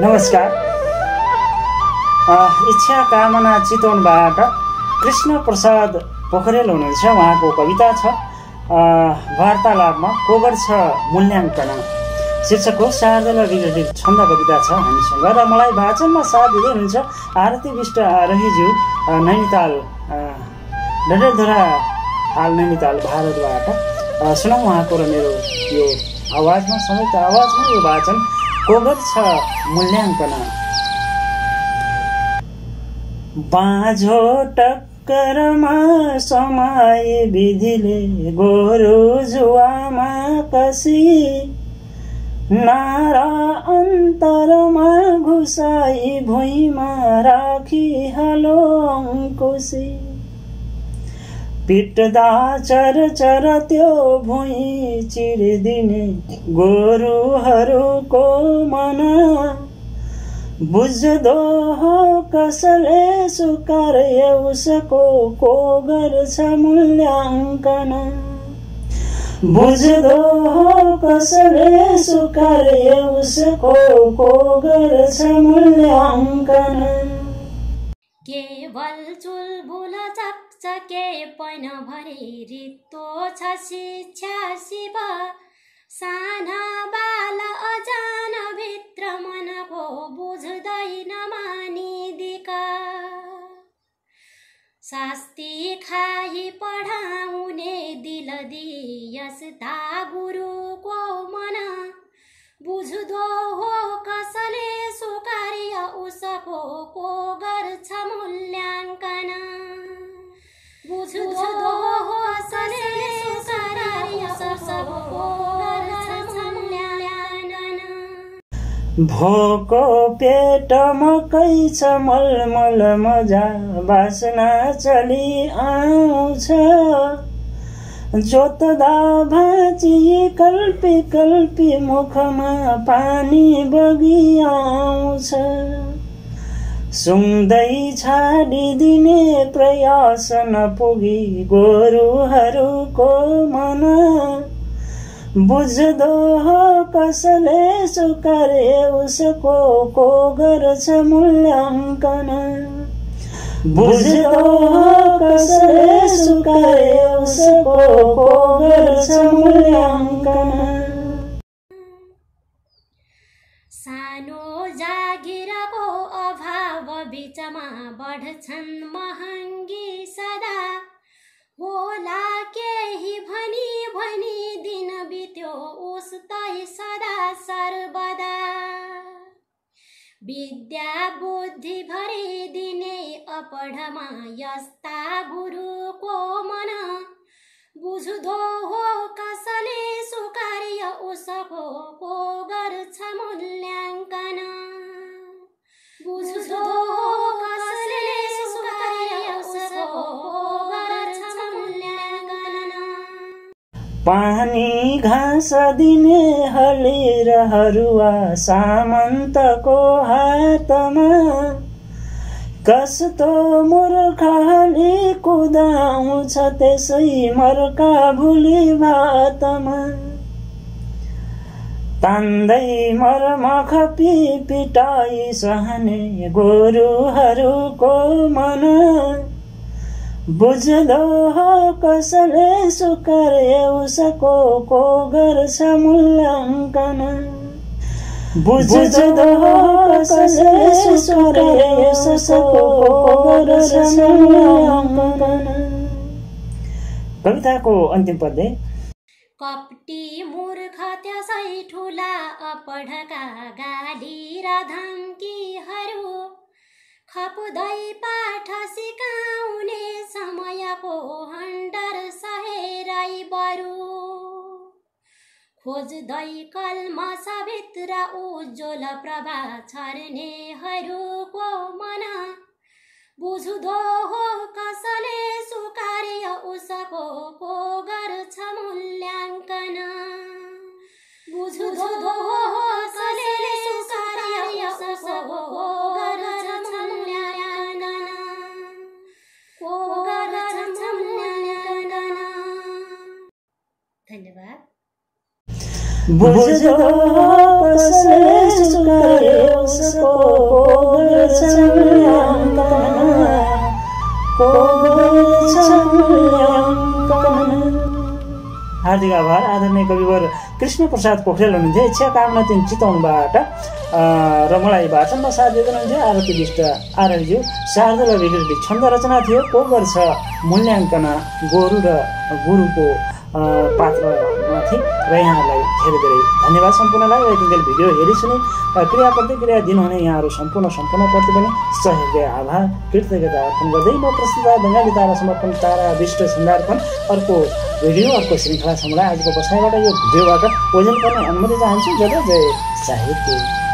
नमस्कार। इच्छा कामना चितवनबाट कृष्ण प्रसाद पोखरेल हुनुहुन्छ। उहाँको कविता छ। वार्तालापमा कोगर छ मूल्याङ्कन। शीर्षक हो शारदा रिलेटेड छन्द कविता छ हामीसँग। र मलाई वाचनमा साथ दिँदै हुनुहुन्छ आरती विष्ट रहिज्यू नैनिताल। डडेलधरा हाल नैनिताल भारतबाट। सुनौँ उहाँको र मेरो यो आवाजमा संयुक्त आवाजमा यो वाचन कोबर छ मूल्याङ्कन। बाँझो टक्करमा समय विधिले गोरु जुवामा कसी नारा अन्तरमा घुसाई भुइँमा राखी हलो अङ्कुसी। पिट्दा चर चर त्यो भुइँ चिरिदिने गोरुहरूको मन। बुझ्दो हो कसले सुकार उसको को गर्छ मूल्याङ्कन। बुझ्दो हो कसले सुकार उसको को गर्छ मूल्याङ्कन। केवल चुलबुल चकचके पैन भरि रित्तो छ शिक्षा शिव साना बाल अजान भित्र मनको बुझ्दैन मानिदिका। शास्ति खाई पढाउने दिल दियस्ता गुरुको मन। बुझ्दो हो कसले सुकार्य उसको को गर्छ मूल्याङ्कन भोको पेट मकै छ मलमल मजा बासना चली आउँछ। जोत्दा भाँची कल्पी कल्पी मुखमा पानी बगी आउँछ। सुङ्दै छाडिदिने प्रयास नपुगी गोरुहरूको मन। बुझ्दो हो कसले सुकारे उसको को गर्छ मूल्याङ्कन। बुझ्दो कसले सुकाए उसको को गर्छ मूल्याङ्कन। सानो जागिरको अभाव बिचमा बढ्छन् महँगी सदा। होला उस्तै सदा सर्वदा। विद्या बुद्धि भरिदिने अपढमा यस्ता गुरुको मन। बुझ्दो हो कसले सुकार्य उसको को गर्छ मूल्याङ्कन पानी घाँस दिने हली र हरुवा सामन्तको हातमा। कस्तो मूर्खले कुदाउँछ त्यसै मर्का भुली भातमा। तान्दै मर्म खपी पिटाई सहने गोरुहरूको मन। बुझ्दो हो कसले सुकारे उसको को गर्छ मूल्याङ्कन बुझ्दो हो कसले सुकारे उसको को गर्छ मूल्याङ्कन कविताको अन्तिम पद्य कपटी मूर्ख त्यसै ठुला अपढका गाली र धम्कीहरू। खप्दै पाठ सिकाउने समयको हन्डर सहेरै बरु। खोज्दै कल्मसभित्र उज्जवल प्रभा छर्नेहरूको मन। बुझ्दो हो कसले सुकार्य उसको को गर्छ मूल्याङ्कन। बुझ्दो हार्दिक आभार आदरणीय कविवर कृष्ण प्रसाद पोखरेल हुनुहुन्थ्यो। इच्छा कामनातिन चितवनबाट र मलाई भाषणमा साथ दिनुहुन्थ्यो। आरती विष्ट आरजीज्यू शारदा विकृति छन्द रचना थियो। को गर्छ मूल्याङ्कन गोरु र गुरुको अ, पात्रमाथि र यहाँहरूलाई धेरै धेरै धन्यवाद सम्पूर्णलाई र यतिन्जेल भिडियो हेरी सुने र क्रिया प्रतिक्रिया दिनुहुने यहाँहरू सम्पूर्ण सम्पूर्णप्रति पनि सहृदय आभार। कृतज्ञता अर्पण गर्दै म प्रस्तुत बङ्गाली तारा समर्पण तारा विष्ट सन्दार्पण अर्को भिडियो अर्को श्रृङ्खलासम्मलाई आजको बसाइबाट यो भिडियोबाट ओजेल पर्ने अनुमति चाहन्छु। जब जय साहित्य।